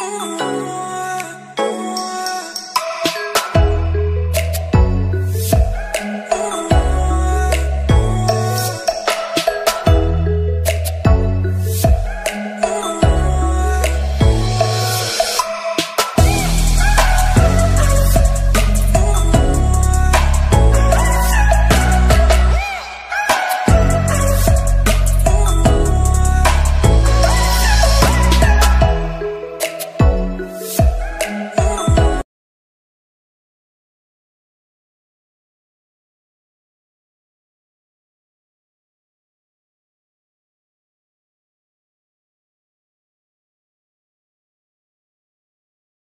Oh.